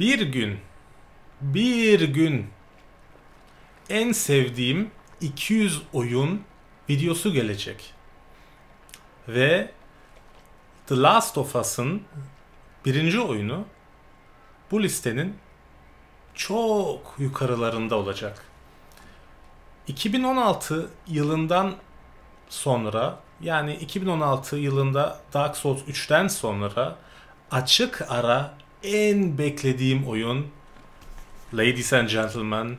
Bir gün, bir gün en sevdiğim 200 oyun videosu gelecek. Ve The Last of Us'ın birinci oyunu bu listenin çok yukarılarında olacak. 2016 yılından sonra yani 2016 yılında Dark Souls 3'ten sonra açık ara en beklediğim oyun Ladies and Gentlemen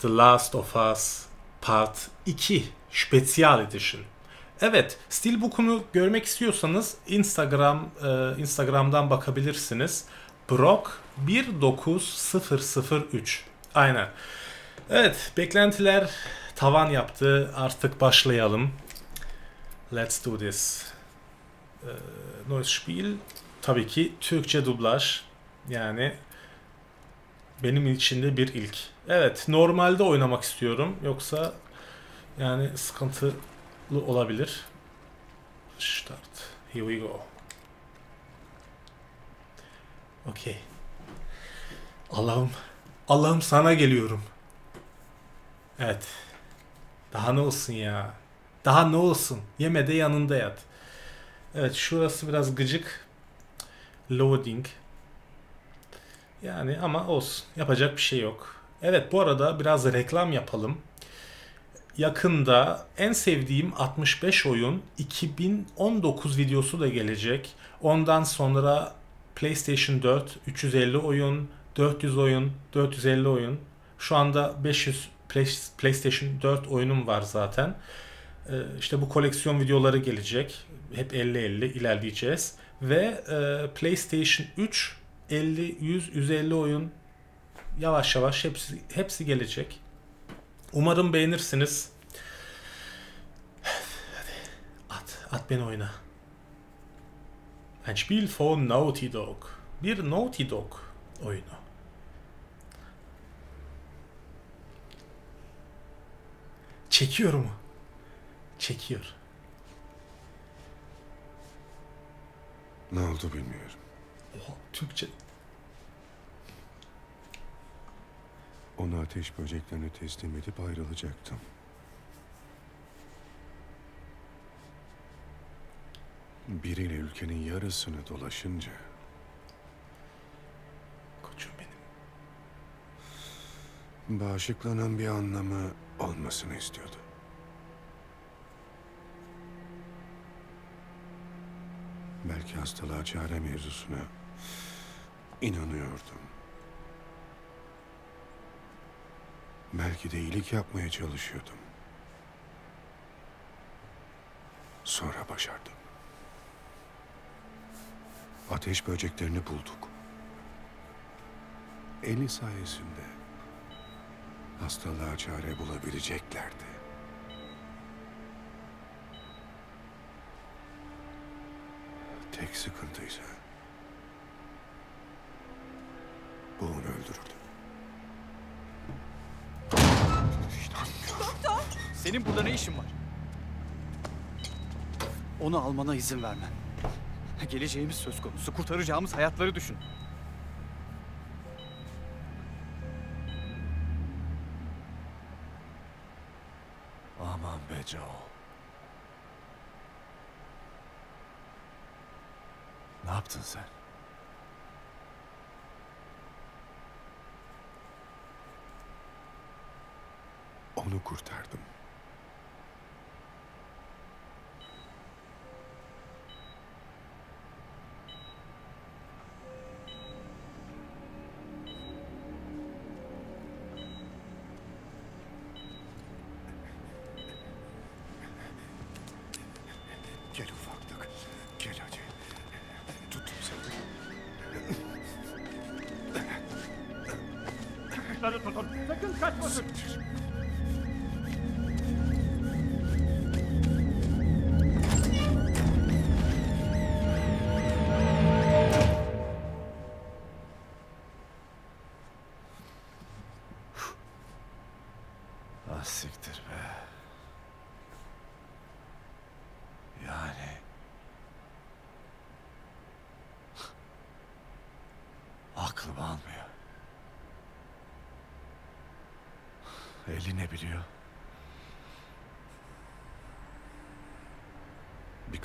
The Last of Us Part 2 Special Edition. Evet, Steelbook'unu görmek istiyorsanız Instagram e, Instagram'dan bakabilirsiniz. Brock 19003. Aynen. Evet, beklentiler tavan yaptı. Artık başlayalım. Let's do this. Ee, Neues Spiel. Tabii ki Türkçe dublaj. Yani benim için de bir ilk. Evet, normalde oynamak istiyorum. Yoksa yani sıkıntılı olabilir. Start. Here we go. Okay. Allah'ım, Allah'ım sana geliyorum. Evet. Daha ne olsun ya? Daha ne olsun? Yeme de yanında yat. Evet şurası biraz gıcık. Loading. Yani ama olsun. Yapacak bir şey yok. Evet bu arada biraz reklam yapalım. Yakında en sevdiğim 65 oyun 2019 videosu da gelecek. Ondan sonra PlayStation 4 350 oyun, 400 oyun, 450 oyun. Şu anda 500 PlayStation 4 oyunum var zaten. Ee, işte bu koleksiyon videoları gelecek. Hep 50-50 ilerleyeceğiz. Ve e, PlayStation 3 50, 100, 150 oyun yavaş yavaş hepsi hepsi gelecek. Umarım beğenirsiniz. Hadi at, at beni oyna. Ein Spiel von Naughty Dog. Bir Naughty Dog oyunu. Çekiyor mu? Çekiyor. Ne oldu bilmiyorum. Oha, Türkçe. Onu ateş böceklerine teslim edip ayrılacaktım. Biriyle ülkenin yarısını dolaşınca Koçum benim. bağışıklanan bir anlamı olmasını istiyordu. Belki hastalığa çare mevzusuna inanıyordum. Belki de iyilik yapmaya çalışıyordum. Sonra başardım. Ateş böceklerini bulduk. Eli sayesinde hastalığa çare bulabileceklerdi. Tek sıkıntıysa bu onu öldürürdü. Senin burada ne işin var? Onu almana izin vermem. Geleceğimiz söz konusu. Kurtaracağımız hayatları düşün. Aman be Joel. Ne yaptın sen? Onu kurtardım. Ah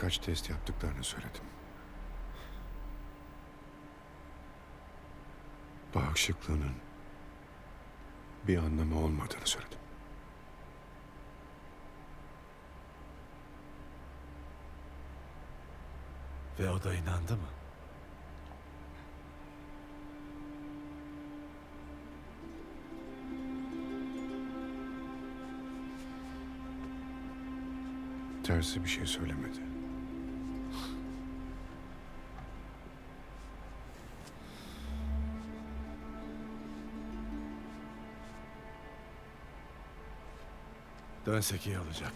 Birkaç test yaptıklarını söyledim. Bağışıklığının bir anlamı olmadığını söyledim. Ve o da inandı mı? Tersi bir şey söylemedi. Dönsek iyi olacak.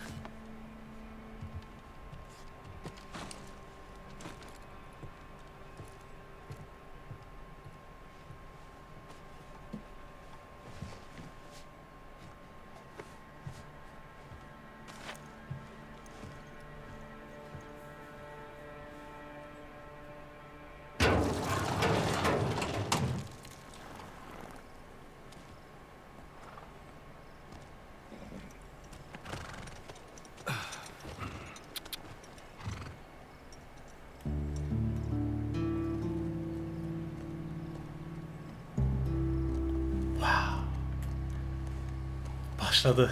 Başladı.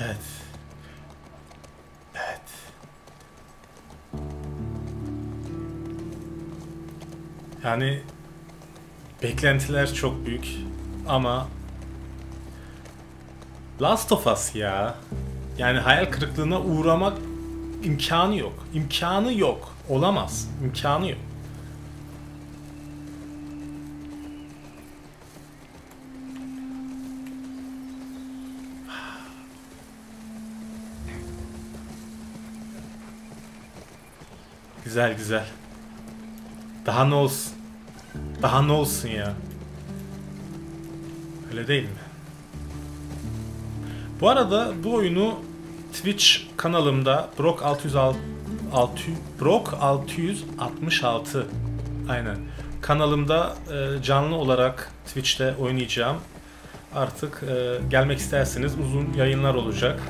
Evet. Evet. Yani beklentiler çok büyük ama Last of Us ya. Yani hayal kırıklığına uğramak imkanı yok. İmkanı yok. Olamaz. İmkanı yok. Güzel güzel. Daha ne olsun? Daha ne olsun ya? Öyle değil mi? Bu arada bu oyunu Twitch kanalımda Brok 606 600 Brok 666 aynen kanalımda e, canlı olarak Twitch'te oynayacağım. Artık e, gelmek isterseniz uzun yayınlar olacak.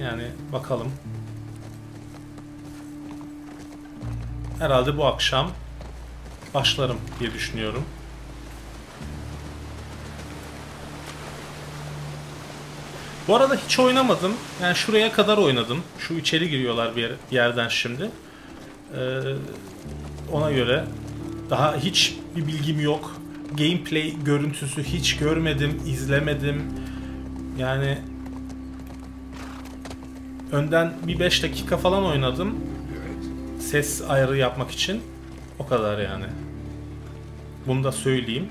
Yani bakalım. Herhalde bu akşam başlarım diye düşünüyorum. Bu arada hiç oynamadım. Yani şuraya kadar oynadım. Şu içeri giriyorlar bir, yer- bir yerden şimdi. Ee, ona göre daha hiç bir bilgim yok. Gameplay görüntüsü hiç görmedim, izlemedim. Yani önden bir 5 dakika falan oynadım. Ses ayarı yapmak için. O kadar yani. Bunu da söyleyeyim.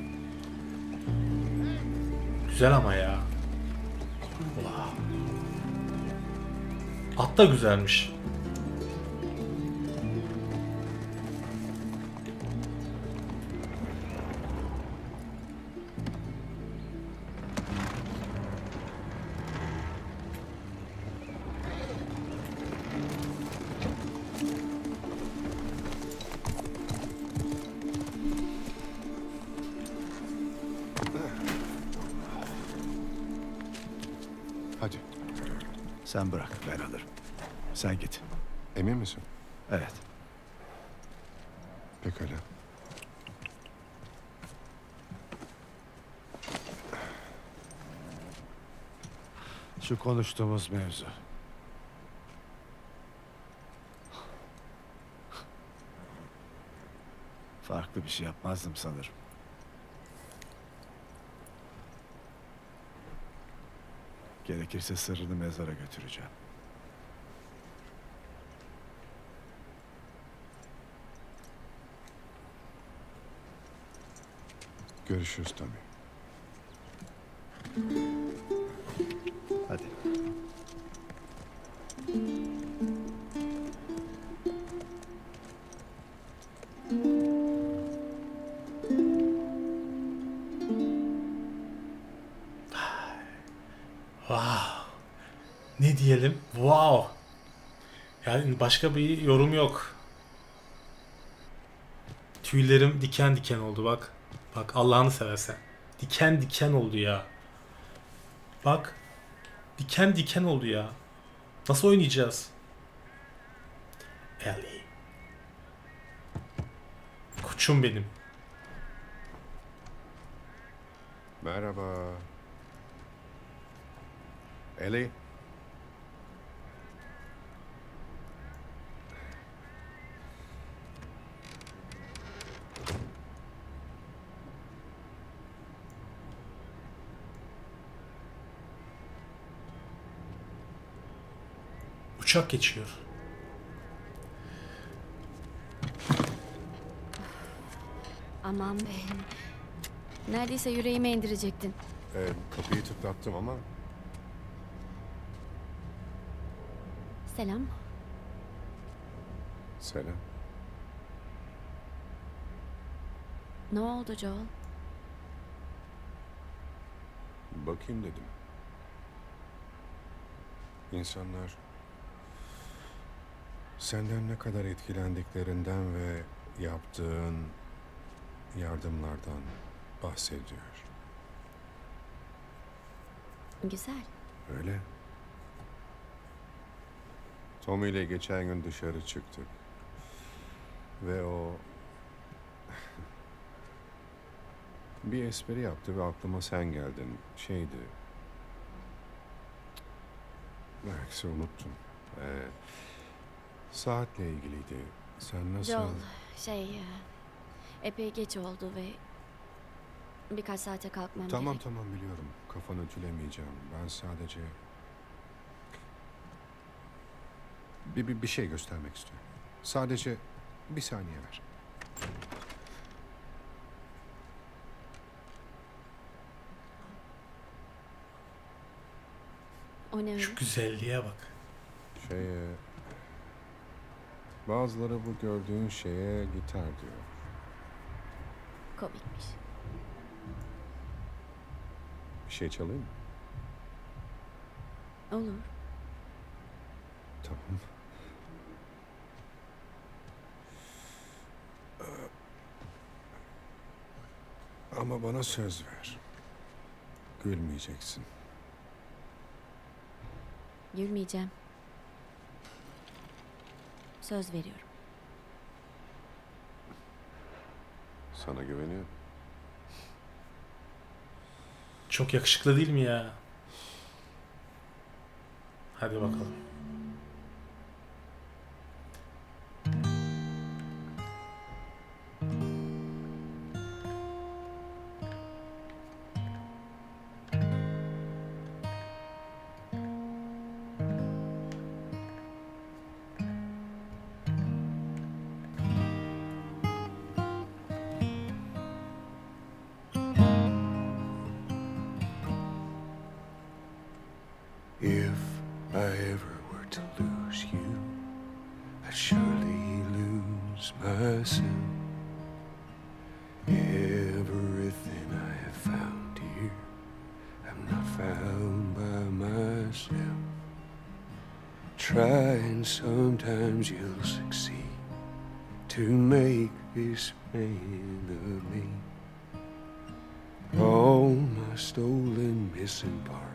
Güzel ama ya. At da güzelmiş. Hadi. Sen bırak ben alırım. Sen git. Emin misin? Evet. Pekala. Şu konuştuğumuz mevzu. Farklı bir şey yapmazdım sanırım. Gerekirse sırrını mezara götüreceğim. Görüşürüz Tommy. Başka bir yorum yok. Tüylerim diken diken oldu bak. Bak Allah'ını seversen. Diken diken oldu ya. Bak. Diken diken oldu ya. Nasıl oynayacağız? Ellie. Koçum benim. Merhaba. Ellie. Uçak geçiyor. Aman be. Neredeyse yüreğime indirecektin. Ee, kapıyı tıklattım ama Selam. selam. Ne oldu Joel? Bakayım dedim. İnsanlar senden ne kadar etkilendiklerinden ve yaptığın yardımlardan bahsediyor. Güzel. Öyle. Tommy ile geçen gün dışarı çıktık. Ve o... bir espri yaptı ve aklıma sen geldin. Şeydi... Belki unuttum. Ee, saatle ilgiliydi. Sen nasıl... Joel, şey... e, Epey geç oldu ve... Birkaç saate kalkmam Tamam gerek. tamam biliyorum. Kafanı ütülemeyeceğim. Ben sadece... Bir, bir, bir şey göstermek istiyorum. Sadece bir saniye ver. O ne? Şu güzelliğe bak. Şeye... Bazıları bu gördüğün şeye gitar diyor. Komikmiş. Bir şey çalayım mı? Olur. Tamam. Ama bana söz ver. Gülmeyeceksin. Gülmeyeceğim. Söz veriyorum. Sana güveniyorum. Çok yakışıklı değil mi ya? Hadi bakalım. I ever were to lose you, I'd surely lose myself. Everything I have found here, I'm not found by myself. Try and sometimes you'll succeed to make this man of me. All my stolen missing parts.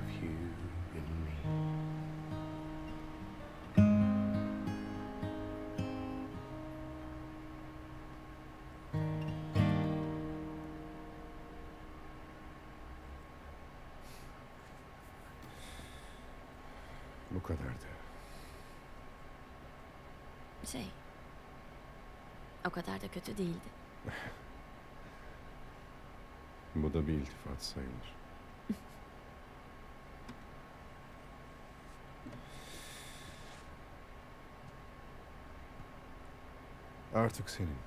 iltifat sayılır. Artık senin.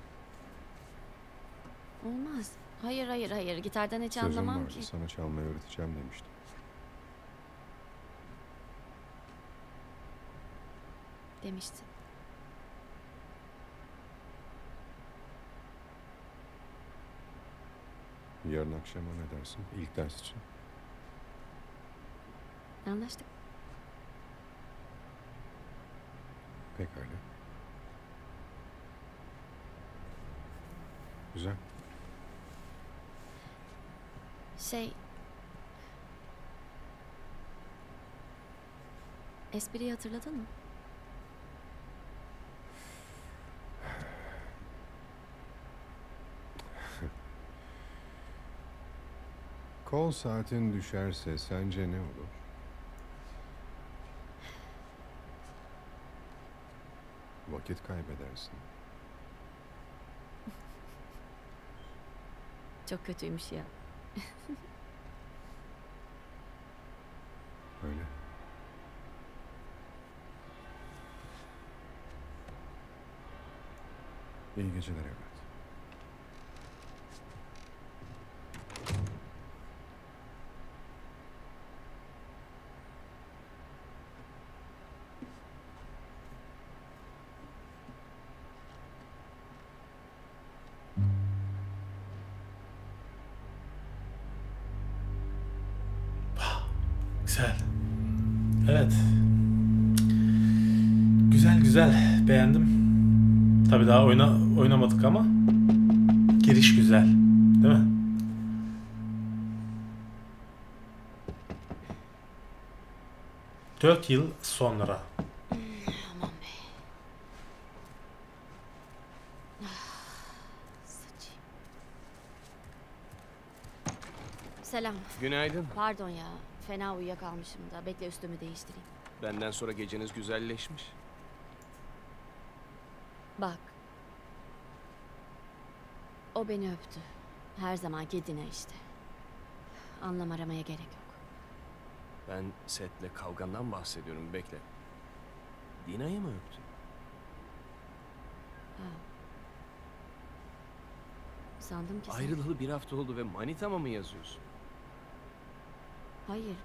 Olmaz. Hayır hayır hayır gitardan hiç Sözüm anlamam vardı. ki. Sana çalmayı öğreteceğim demiştim. Demiştin. Yarın akşama ne dersin? İlk ders için. Anlaştık. Pekala. Güzel. Şey... Espriyi hatırladın mı? Kol saatin düşerse sence ne olur? Vakit kaybedersin. Çok kötüymüş ya. Öyle. İyi geceler evlat. Güzel. Evet. Güzel güzel. Beğendim. Tabii daha oyna oynamadık ama giriş güzel. Değil mi? Dört yıl sonra. Aman be. Sıçayım. Selam. Günaydın. Pardon ya. Fena uyuyakalmışım da. Bekle üstümü değiştireyim. Benden sonra geceniz güzelleşmiş. Bak. O beni öptü. Her zaman kedine işte. Anlam aramaya gerek yok. Ben setle kavgandan bahsediyorum. Bekle. Dina'yı mı öptün? Sandım ki Ayrılalı bir hafta oldu ve manitama mı yazıyorsun? Hayır.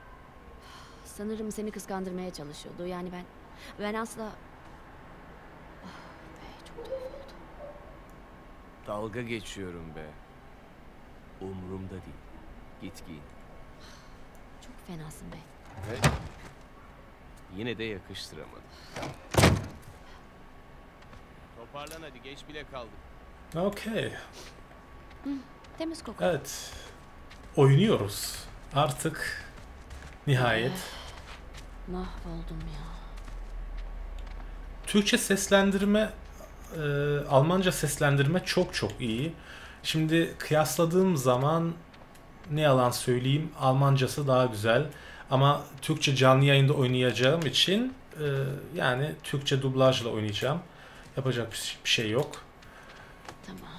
Sanırım seni kıskandırmaya çalışıyordu. Yani ben... Ben asla... Ah be, çok tuhaf oldu. Dalga geçiyorum be. Umrumda değil. Git giyin. Çok fenasın be. Ve yine de yakıştıramadım. Toparlan hadi geç bile kaldık. Okey. Temiz koku. Evet. Oynuyoruz. Artık nihayet. Mahvoldum ya. Türkçe seslendirme, e, Almanca seslendirme çok çok iyi. Şimdi kıyasladığım zaman ne yalan söyleyeyim Almancası daha güzel. Ama Türkçe canlı yayında oynayacağım için e, yani Türkçe dublajla oynayacağım. Yapacak bir bir şey yok. Tamam.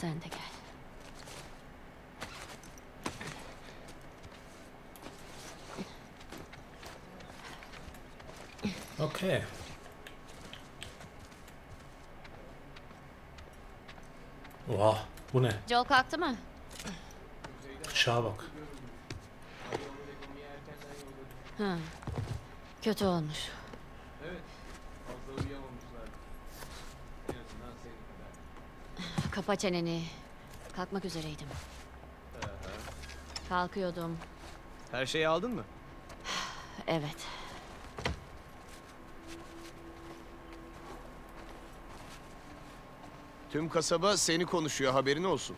Sen de gel. Okey. Vah bu ne? Joel kalktı mı? Bıçağa bak. Ha. Kötü olmuş. Kapa çeneni. Kalkmak üzereydim. Kalkıyordum. Her şeyi aldın mı? Evet. Tüm kasaba seni konuşuyor haberin olsun.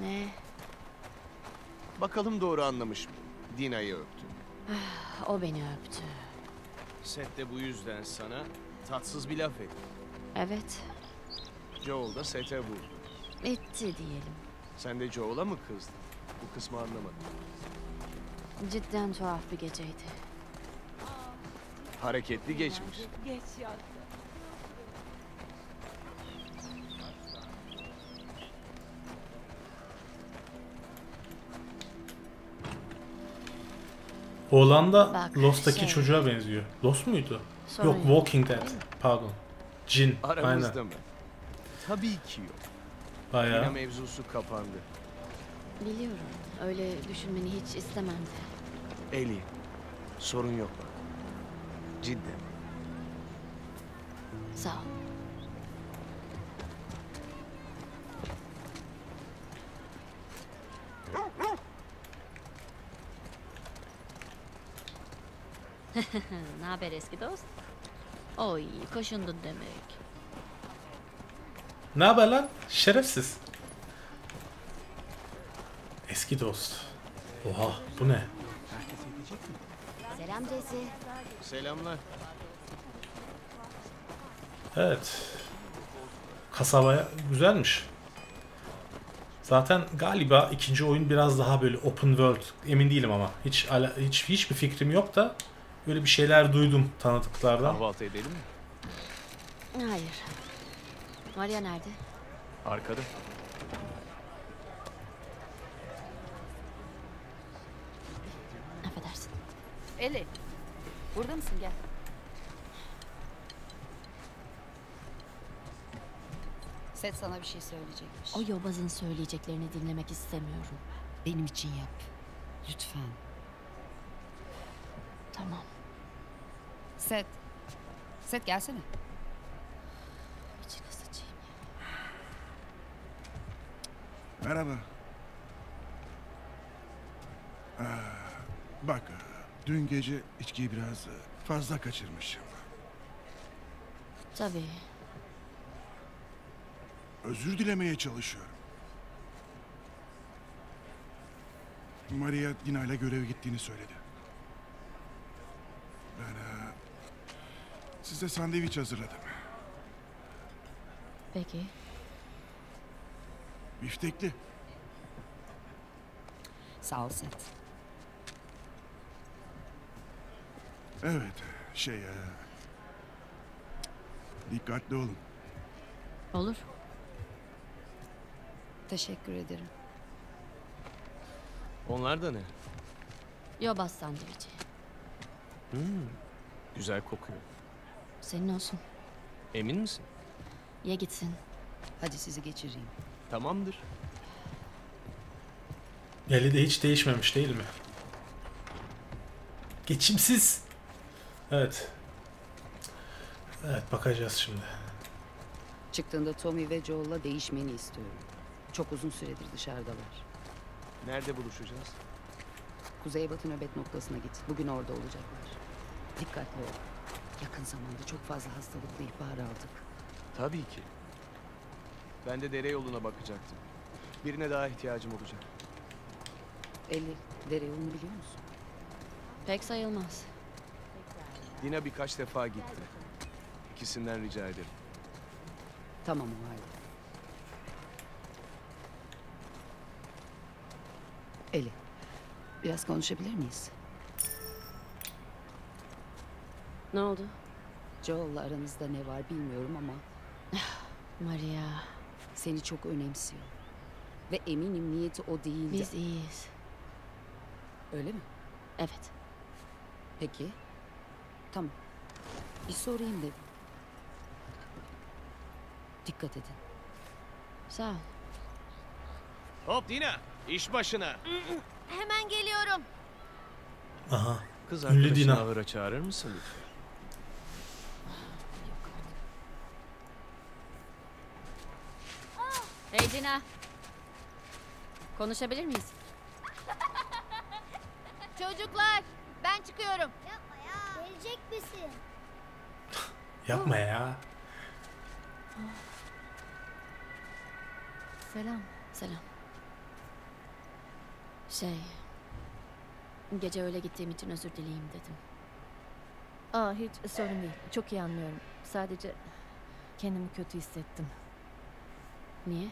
Ne? Bakalım doğru anlamış mı? Dina'yı öptü. O beni öptü. Seth de bu yüzden sana tatsız bir laf etti. Evet. Joel da Seth'e vurdu. Etti diyelim. Sen de Joel'a mı kızdın? Bu kısmı anlamadım. Cidden tuhaf bir geceydi. Hareketli geçmiş. Oğlan da Bak, Lost'taki şey- çocuğa benziyor. Lost muydu? Sorun yok. Walking Dead. Pardon. Jin. Aramızda Aynen. mı? Tabii ki yok. Yine Bayağı. mevzusu kapandı. Biliyorum. Öyle düşünmeni hiç istemem de. Eli, sorun yok bak. Cidden. Sağ ol. ne haber eski dost? Oy, koşundun demek. Ne haber lan? Şerefsiz. Eski dost. Oha bu ne? Selam Jesse. Selamlar. Evet. Kasabaya güzelmiş. Zaten galiba ikinci oyun biraz daha böyle open world. Emin değilim ama. Hiç ala- hiç hiçbir fikrim yok da böyle bir şeyler duydum tanıdıklardan. Kahvaltı edelim mi? Hayır. Maria nerede? Arkada. Affedersin. Eli, burada mısın? Gel. Set sana bir şey söyleyecekmiş. O yobazın söyleyeceklerini dinlemek istemiyorum. benim için yap. Lütfen. Tamam. Set. Set gelsene. İçine sıçayım. Merhaba. Aa, bak, dün gece içkiyi biraz fazla kaçırmışım. Tabii. Özür dilemeye çalışıyorum. Maria Dina ile göreve gittiğini söyledi. Ben e, size sandviç hazırladım. Peki. Biftekli. Sağ ol Set. Evet, şey... e, dikkatli olun. Olur. Teşekkür ederim. Onlar da ne? Yobaz sandviçi. Hmm, güzel kokuyor. Senin olsun. Emin misin? Ye gitsin. Hadi sizi geçireyim. Tamamdır. Eli de hiç değişmemiş değil mi? Geçimsiz. Evet. Evet bakacağız şimdi. Çıktığında Tommy ve Joel'la değişmeni istiyorum. Çok uzun süredir dışarıdalar. Nerede buluşacağız? Kuzeybatı nöbet noktasına git. Bugün orada olacaklar. Dikkatli ol. Yakın zamanda çok fazla hastalıklı ihbar aldık. Tabii ki. Ben de dere yoluna bakacaktım. Birine daha ihtiyacım olacak. Eli, dere yolunu biliyor musun? Pek sayılmaz. Dina birkaç defa gitti. İkisinden rica ederim. Tamam o halde. Eli, biraz konuşabilir miyiz? Ne oldu? Joel'la aranızda ne var bilmiyorum ama Maria. Seni çok önemsiyor. Ve eminim niyeti o değildi. Biz iyiyiz. Öyle mi? Evet. Peki. Tamam. Bir sorayım dedim. Dikkat edin. Sağ ol. Hop Dina, iş başına. Hemen geliyorum. Aha. Kız Ünlü arkadaşını Dina. çağırır mısın lütfen? Hey Dina. Konuşabilir miyiz? Çocuklar ben çıkıyorum. Yapma ya. Gelecek misin? Yapma ya. Selam. Selam. Şey... Gece öyle gittiğim için özür dileyeyim dedim. Aa hiç sorun değil. Çok iyi anlıyorum. Sadece kendimi kötü hissettim. Niye?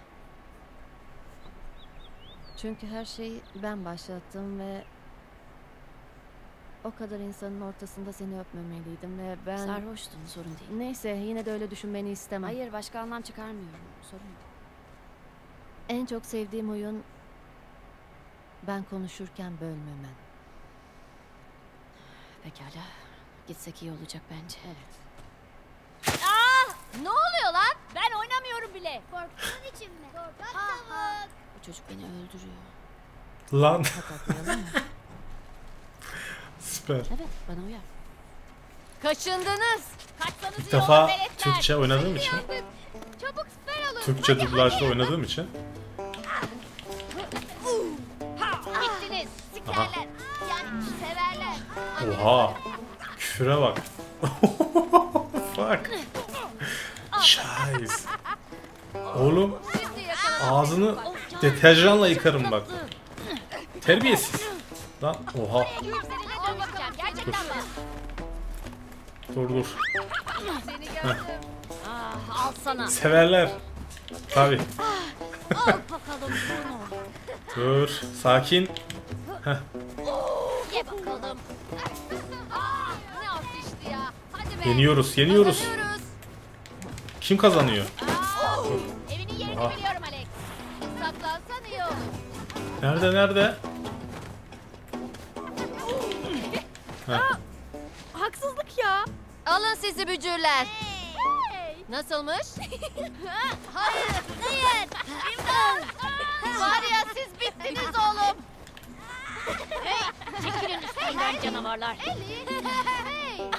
Çünkü her şeyi ben başlattım ve o kadar insanın ortasında seni öpmemeliydim ve ben Sarhoştun sorun değil. neyse yine de öyle düşünmeni istemem. Hayır başka anlam çıkarmıyorum. Sorun yok. En çok sevdiğim oyun ben konuşurken bölmemen. Pekala. Gitsek iyi olacak bence. Evet. Aa! Ne oluyor lan? Ben oynamıyorum bile. Korktuğun için mi? Korkak tavuk. Bu çocuk beni öldürüyor. Lan süper. Evet bana uyar. Kaşındınız. Kaçsanız İlk defa. Türkçe oynadığım için, Çabuk siper alın. Türkçe Hadi, dublajda hadi. oynadığım için Bittiniz. Sikerler. Yani severler. Oha. Küfüre bak. Fuck. Scheiß. Oğlum ağzını deterjanla yıkarım bak. Terbiyesiz. Lan oha. Dur dur. Ah, al sana. Severler. Tabi. Al bakalım bunu. Dur. Sakin. Ye bakalım. Ah, ne afişti ya. Hadi be. Yeniyoruz, yeniyoruz. Kazanıyoruz. Kim kazanıyor? Aa, evinin yerini Oha. biliyorum Nerede nerede? Haksızlık ya. Alın sizi bücürler. Nasılmış? Hayır. Hayır. İmdat. Var ya siz bittiniz oğlum. hey, çekilin üstünden canavarlar. Hey.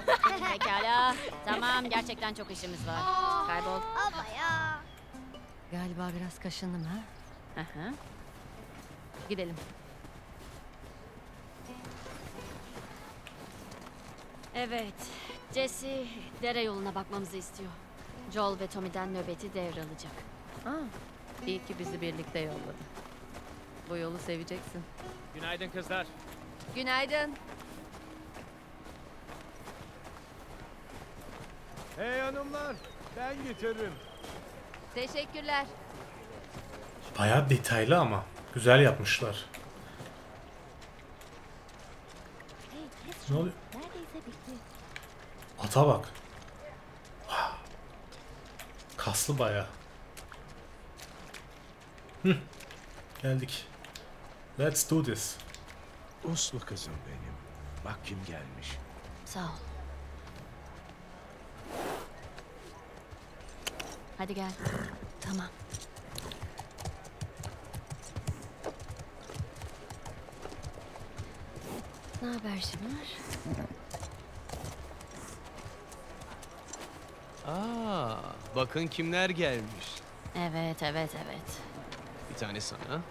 Pekala. Tamam gerçekten çok işimiz var. Kaybol. Ama ya. Galiba biraz kaşındım ha. Hı hı. Gidelim. Evet. Jesse dere yoluna bakmamızı istiyor. Joel ve Tommy'den nöbeti devralacak. Aa, iyi ki bizi birlikte yolladı. Bu yolu seveceksin. Günaydın kızlar. Günaydın. Hey hanımlar, ben getiririm. Teşekkürler. Bayağı detaylı ama. Güzel yapmışlar. Ne oluyor? Ata bak. Kaslı bayağı. Hı. Geldik. Let's do this. Uslu kızım benim. Bak kim gelmiş. Sağ ol. Hadi gel. Tamam. Ne haber Şimar? Aa, bakın kimler gelmiş. Evet, evet, evet. Bir tane sana.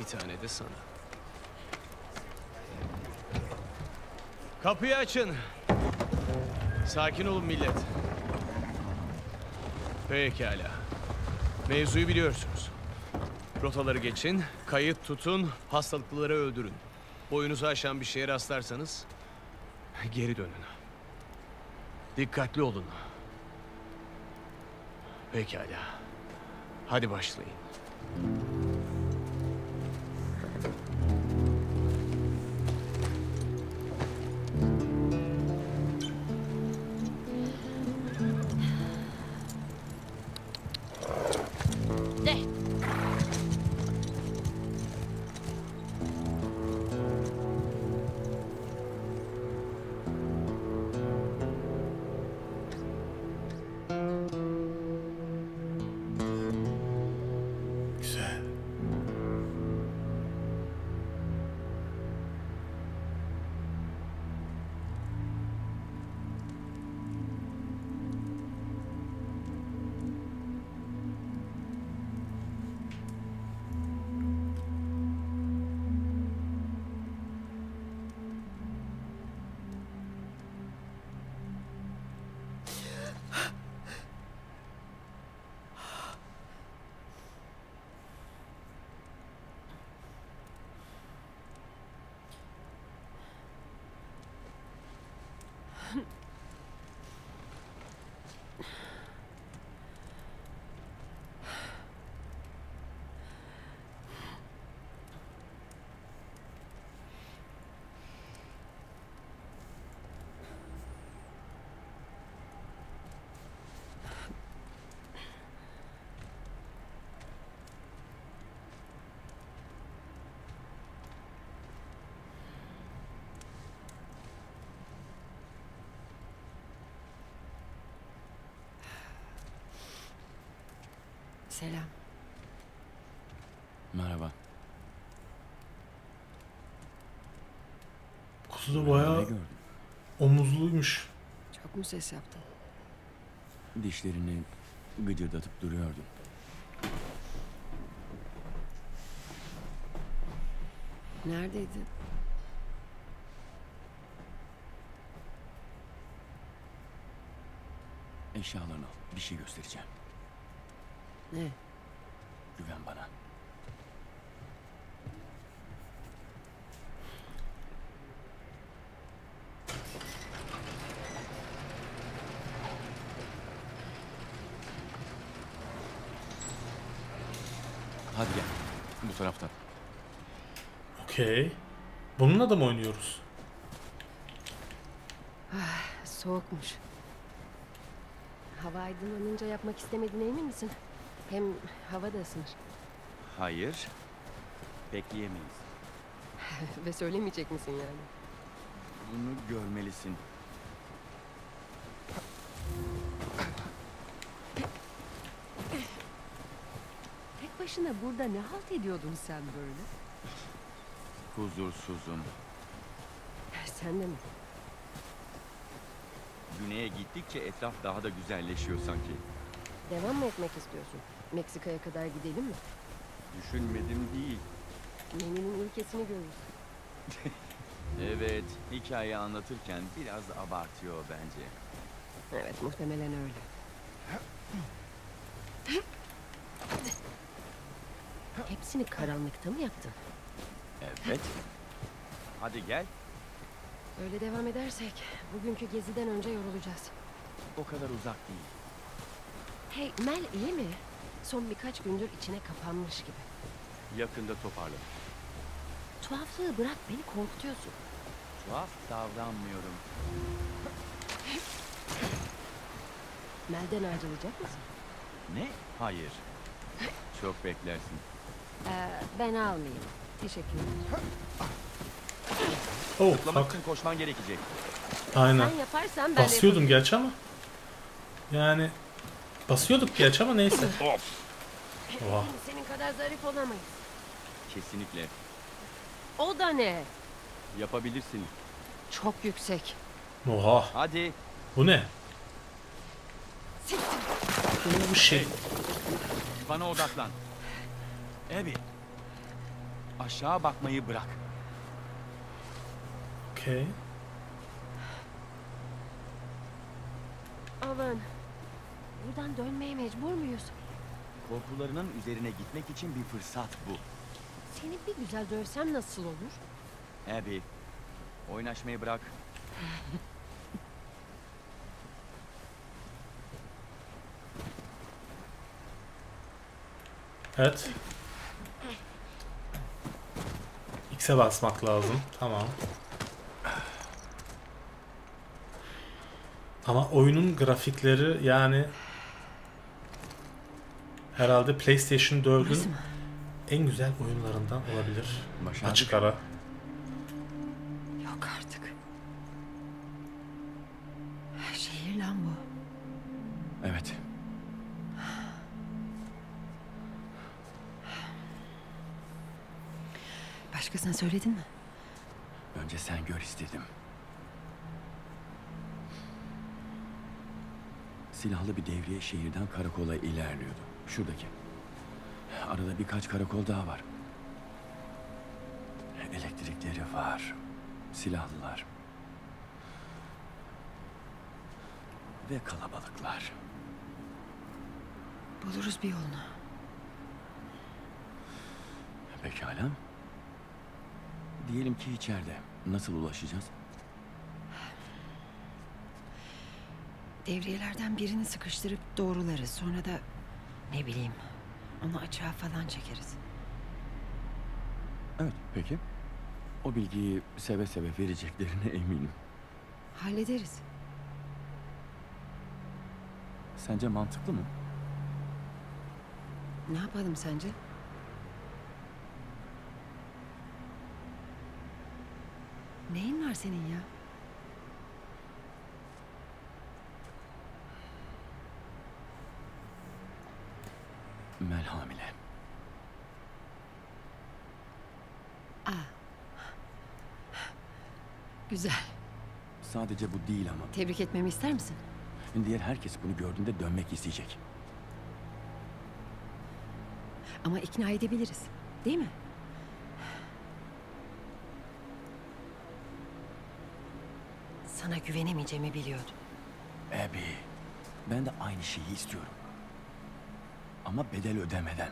Bir tane de sana. Kapıyı açın. Sakin olun millet. Pekala. Mevzuyu biliyorsunuz. Rotaları geçin, kayıt tutun, hastalıklıları öldürün. Boyunuzu aşan bir şeye rastlarsanız geri dönün. Dikkatli olun. Pekala. Hadi başlayın. Selam. Merhaba. Kuzu da bayağı omuzluymuş. Çok mu ses yaptın? Dişlerini gıcırdatıp duruyordun. Neredeydin? Eşyalarını al. Bir şey göstereceğim. Ne? Güven bana. Hadi gel. Bu taraftan. Okey. Bununla da mı oynuyoruz? Soğukmuş. Hava aydınlanınca yapmak istemediğine emin misin? Hem hava da ısınır. Hayır. Bekleyemeyiz. Ve söylemeyecek misin yani? Bunu görmelisin. Tek başına burada ne halt ediyordun sen böyle? Huzursuzum. Sen de mi? Güneye gittikçe etraf daha da güzelleşiyor sanki. Devam mı etmek istiyorsun? Meksika'ya kadar gidelim mi? Düşünmedim değil. Neni'nin ülkesini görürüz. Evet, hikaye anlatırken biraz abartıyor bence. Evet, muhtemelen öyle. Hepsini karanlıkta mı yaptın? Evet. Hadi gel. Öyle devam edersek bugünkü geziden önce yorulacağız. O kadar uzak değil. Hey Mel iyi mi? Son birkaç gündür içine kapanmış gibi. Yakında toparla. Tuhaflığı bırak beni korkutuyorsun. Tuhaf davranmıyorum. Mel'den ayrılacak mısın? Ne? Hayır. Çok beklersin. Ee, ben almayayım. Teşekkür ederim. Oh Zıplamak fuck. için koşman gerekecek. Aynen. Sen yaparsan ben Basıyordum gerçi ama. Yani basıyorduk gerçi ama neyse. yaparım. Oha. Senin kadar zarif olamayız. Kesinlikle. O da ne? Yapabilirsin. Çok yüksek. Oha. Hadi. Bu ne? Bu şey. Bana odaklan. Abby. Aşağı bakmayı bırak. Okey. Aman. Buradan dönmeye mecbur muyuz? Korkularının üzerine gitmek için bir fırsat bu. Seni bir güzel dövsem nasıl olur? Abby. Oynaşmayı bırak. Evet. X'e basmak lazım. Tamam. Ama oyunun grafikleri yani herhalde PlayStation 4'ün en güzel oyunlarından olabilir. Başardık. Açık ara. Yok artık. Şehir lan bu. Evet. Başkasına söyledin mi? Önce sen gör istedim. Silahlı bir devriye şehirden karakola ilerliyordu. Şuradaki. Arada birkaç karakol daha var. Elektrikleri var. Silahlılar. Ve kalabalıklar. Buluruz bir yolunu. Pekala. Diyelim ki içeride. Nasıl ulaşacağız? Devriyelerden birini sıkıştırıp doğrularız. Sonra da ne bileyim onu açığa falan çekeriz. Evet, peki. O bilgiyi seve seve vereceklerine eminim. Hallederiz. Sence mantıklı mı? Ne yapalım sence? Neyin var senin ya? Mel hamile. Güzel. Sadece bu değil ama. Tebrik etmemi ister misin? Diğer herkes bunu gördüğünde dönmek isteyecek. Ama ikna edebiliriz. Değil mi? Sana güvenemeyeceğimi biliyordum. Abby, ben de aynı şeyi istiyorum. Ama bedel ödemeden.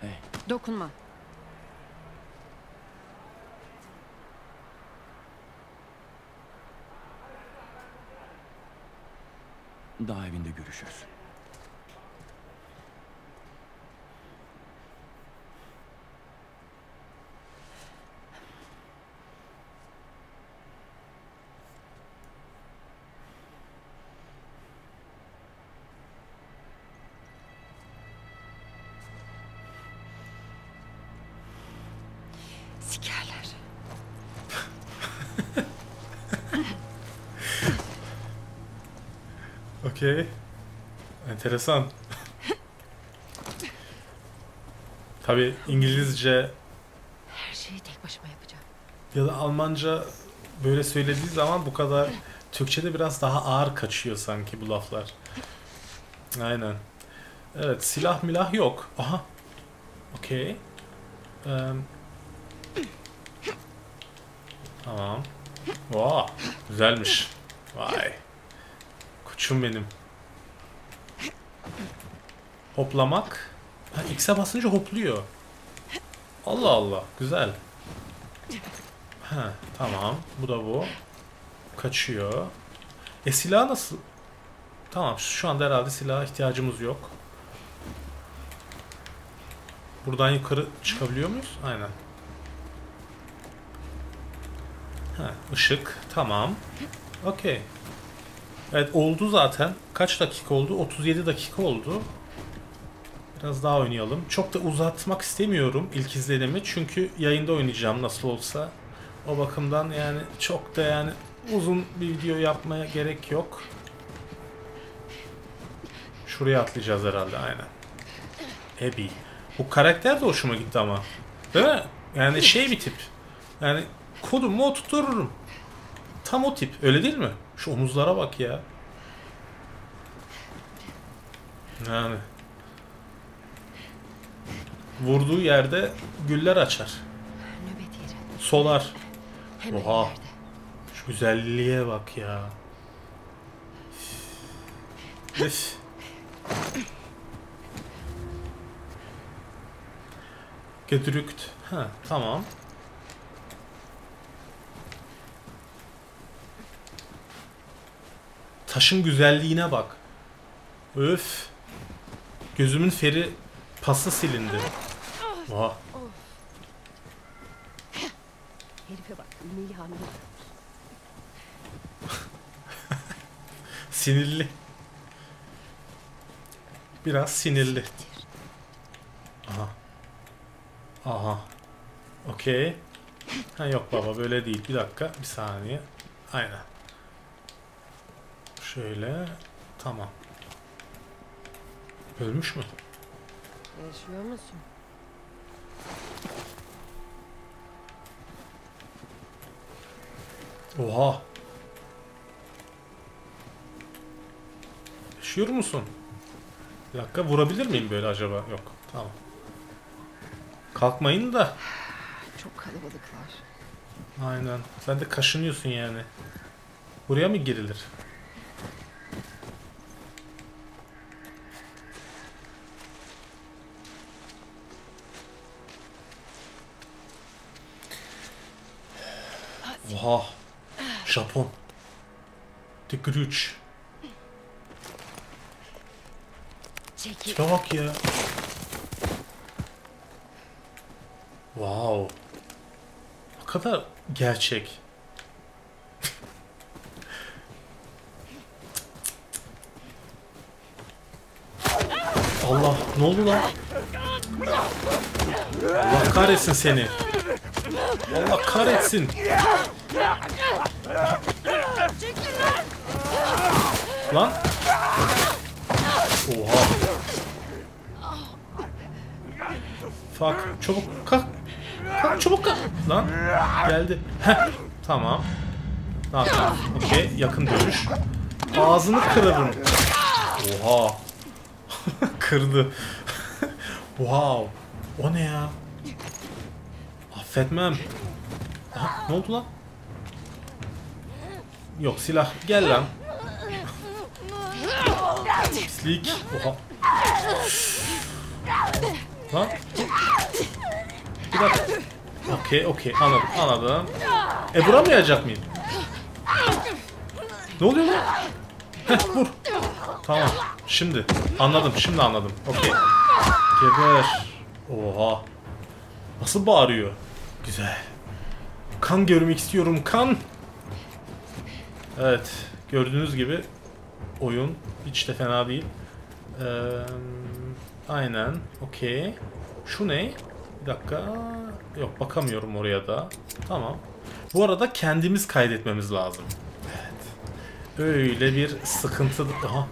Hey, Dokunma. daha evinde görüşürüz. Okey. Enteresan. Tabi İngilizce Her şeyi tek başıma yapacağım. ya da Almanca böyle söylediği zaman bu kadar Türkçe'de biraz daha ağır kaçıyor sanki bu laflar. Aynen. Evet silah milah yok. Aha. Okey. Eee, tamam. Vaa güzelmiş. Vay. Koçum benim. Hoplamak. Ha, X'e basınca hopluyor. Allah Allah. Güzel. Ha, tamam. Bu da bu. Kaçıyor. E silah nasıl? Tamam şu anda herhalde silaha ihtiyacımız yok. Buradan yukarı çıkabiliyor muyuz? Aynen. Ha, ışık. Tamam. Okey. Evet oldu zaten. Kaç dakika oldu? 37 dakika oldu. Biraz daha oynayalım. Çok da uzatmak istemiyorum ilk izlenimi. Çünkü yayında oynayacağım nasıl olsa. O bakımdan yani çok da yani uzun bir video yapmaya gerek yok. Şuraya atlayacağız herhalde aynen. Abby. Bu karakter de hoşuma gitti ama. Değil mi? Yani şey bir tip. Yani kodumu oturturum. Tam o tip. Öyle değil mi? Şu omuzlara bak ya. Yani. Vurduğu yerde güller açar. Nöbet yeri. Solar. Oha. Şu güzelliğe bak ya. Üf. Gedrückt. Ha, tamam. Taşın güzelliğine bak. Öf. Gözümün feri pası silindi. Oha. Herife bak. Sinirli. Biraz sinirli. Aha. Aha. Okey. Ha yok baba böyle değil. Bir dakika. Bir saniye. Aynen. Şöyle. Tamam. Ölmüş mü? Yaşıyor musun? Oha. Yaşıyor musun? Bir dakika vurabilir miyim böyle acaba? Yok. Tamam. Kalkmayın da. Çok kalabalıklar. Aynen. Sen de kaşınıyorsun yani. Buraya mı girilir? Oha. Japon. The Grudge. Çekil. Tipe bak ya. Wow. Ne kadar gerçek. Allah ne oldu lan? Allah kahretsin seni. Allah kahretsin. Lan. Oha. Fuck. Çabuk kalk. Kalk çabuk kalk. Lan. Geldi. Heh. Tamam. Ne yapayım? Okey. Yakın dövüş. Ağzını kırarım. Oha. Kırdı. wow. O ne ya? Affetmem. Aha, ne oldu lan? Yok silah. Gel lan. Pislik. Oha. Lan. Bir dakika. Okey okey anladım anladım. E vuramayacak mıyım? Ne oluyor lan? Heh vur. Tamam. Şimdi anladım. Şimdi anladım. Okey. Geber. Oha. Nasıl bağırıyor? Güzel. Kan görmek istiyorum. Kan. Evet. Gördüğünüz gibi oyun hiç de fena değil. Ee, aynen. Okey. Şu ne? Bir dakika. Yok bakamıyorum oraya da. Tamam. Bu arada kendimiz kaydetmemiz lazım. Evet. Öyle bir sıkıntı... Aha.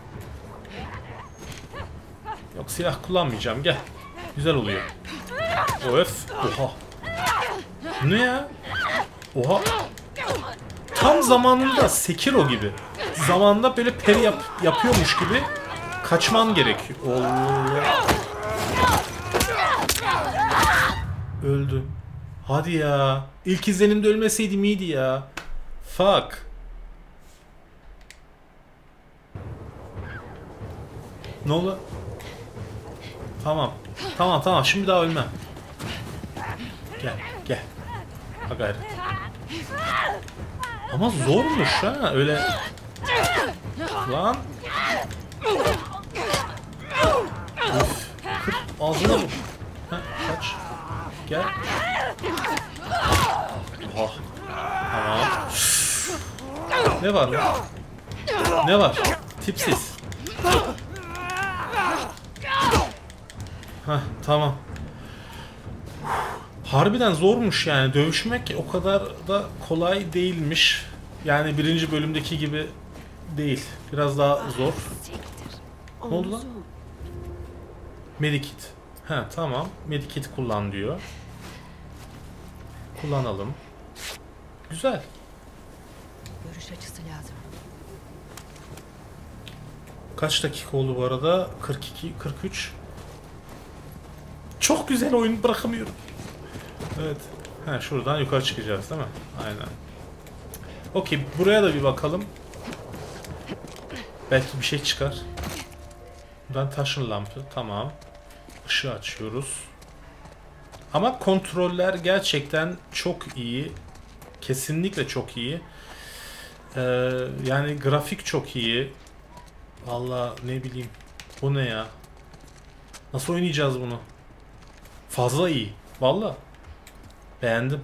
Yok silah kullanmayacağım. Gel. Güzel oluyor. Öf. Oha. Ne ya? Oha. Tam zamanında Sekiro gibi. Zamanında böyle peri yap yapıyormuş gibi kaçman gerekiyor. Allah. Öldü. Hadi ya. İlk izlenimde ölmeseydim iyiydi ya. Fuck. Ne oldu? Tamam. Tamam tamam şimdi daha ölmem. Gel gel. Ha gayret. Ama zormuş ha öyle. Lan. Kır ağzına vur. Ha, kaç. Gel. Oha. Tamam. Ne var lan? Ne var? Tipsiz. Heh, tamam. Harbiden zormuş yani. Dövüşmek o kadar da kolay değilmiş. Yani birinci bölümdeki gibi değil. Biraz daha zor. Ne oldu lan? Medikit. Ha tamam. Medikit kullan diyor. Kullanalım. Güzel. Görüş açısı lazım. Kaç dakika oldu bu arada? 42, 43. Çok güzel oyun bırakamıyorum. Evet. Ha şuradan yukarı çıkacağız değil mi? Aynen. Okey buraya da bir bakalım. Belki bir şey çıkar. Buradan taşın lampı. Tamam. Işığı açıyoruz. Ama kontroller gerçekten çok iyi. Kesinlikle çok iyi. Ee, yani grafik çok iyi. Valla ne bileyim. Bu ne ya? Nasıl oynayacağız bunu? Fazla iyi. Valla. Beğendim.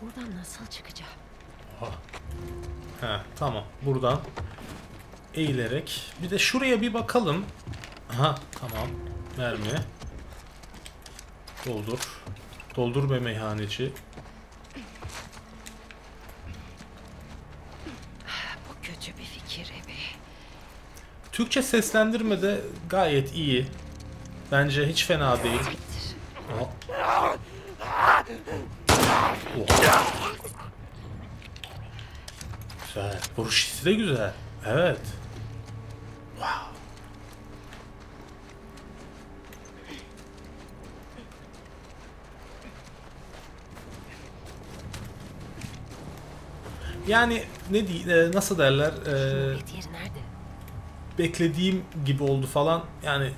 Buradan nasıl çıkacağım? Oha. He, tamam. Buradan eğilerek. Bir de şuraya bir bakalım. Aha tamam. Mermi. Doldur. Doldur be meyhaneci. Bu kötü bir fikir Ebi. Türkçe seslendirme de gayet iyi. Bence hiç fena değil. Aha. Oha. Hissi de güzel. Evet. Wow. Yani ne di e, nasıl derler? E, beklediğim gibi oldu falan. Yani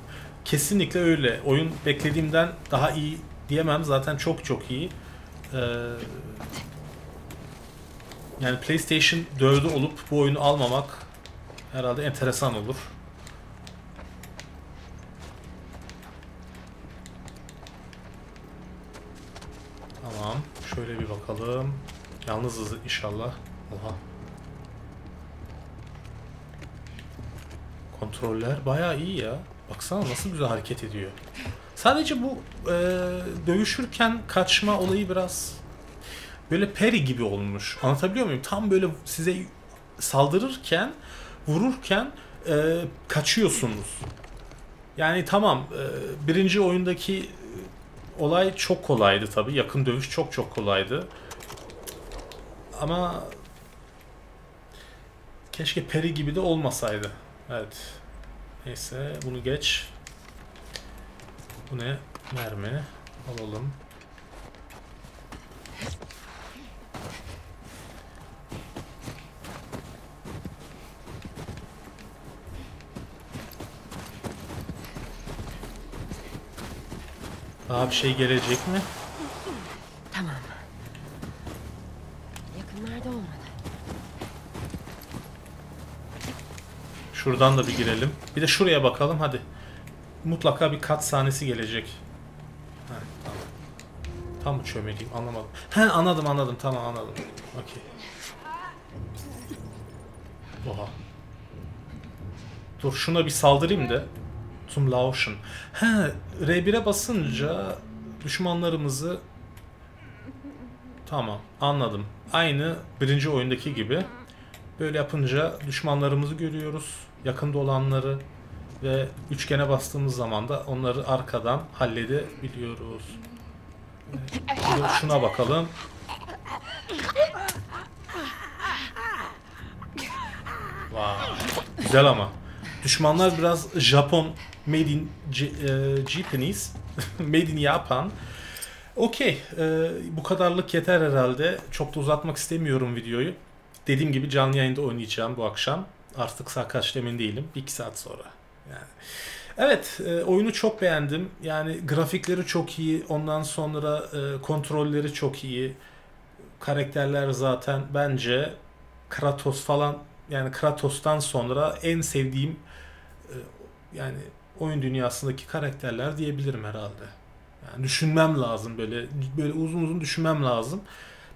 kesinlikle öyle. Oyun beklediğimden daha iyi diyemem. Zaten çok çok iyi. Ee, yani PlayStation 4'ü olup bu oyunu almamak herhalde enteresan olur. Tamam. Şöyle bir bakalım. Yalnızız inşallah. Oha. Kontroller bayağı iyi ya. Baksana nasıl güzel hareket ediyor. Sadece bu e, dövüşürken kaçma olayı biraz böyle peri gibi olmuş. Anlatabiliyor muyum? Tam böyle size saldırırken vururken e, kaçıyorsunuz. Yani tamam e, birinci oyundaki olay çok kolaydı tabi. Yakın dövüş çok çok kolaydı. Ama keşke Peri gibi de olmasaydı. Evet. Neyse bunu geç. Bu ne? Mermi. Alalım. Daha bir şey gelecek mi? Tamam. Yakınlarda olmalı. Şuradan da bir girelim. Bir de şuraya bakalım hadi. Mutlaka bir kat sahnesi gelecek. Heh, tamam. Tam mı çömeleyim anlamadım. He anladım anladım tamam anladım. Okey. Oha. Dur şuna bir saldırayım da. Zum Lauschen. He R1'e basınca düşmanlarımızı Tamam anladım. Aynı birinci oyundaki gibi. Böyle yapınca düşmanlarımızı görüyoruz. Yakında olanları ve üçgene bastığımız zaman da onları arkadan halledebiliyoruz. De şuna bakalım. Vay. Güzel ama. Düşmanlar biraz Japon made in J- e, Japanese. made in Japan. Okey. e, bu kadarlık yeter herhalde. Çok da uzatmak istemiyorum videoyu. Dediğim gibi canlı yayında oynayacağım bu akşam. Artık saat kaçta emin değilim. Bir iki saat sonra. Yani. Evet, e, oyunu çok beğendim. Yani grafikleri çok iyi. Ondan sonra e, kontrolleri çok iyi. Karakterler zaten bence Kratos falan yani Kratos'tan sonra en sevdiğim e, yani oyun dünyasındaki karakterler diyebilirim herhalde. Yani düşünmem lazım böyle böyle uzun uzun düşünmem lazım.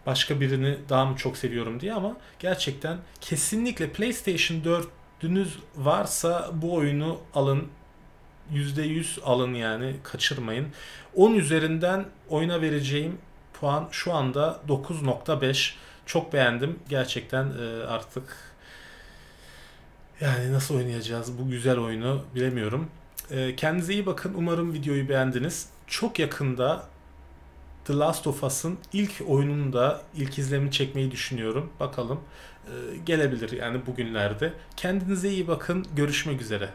Başka birini daha mı çok seviyorum diye ama gerçekten kesinlikle PlayStation 4'ünüz varsa bu oyunu alın. %100 alın yani kaçırmayın. 10 üzerinden oyuna vereceğim puan şu anda 9.5. Çok beğendim. Gerçekten e, artık yani nasıl oynayacağız bu güzel oyunu bilemiyorum. E, kendinize iyi bakın. Umarım videoyu beğendiniz. Çok yakında The Last of Us'ın ilk oyununu da ilk izlemini çekmeyi düşünüyorum. Bakalım e, gelebilir yani bugünlerde. Kendinize iyi bakın. Görüşmek üzere.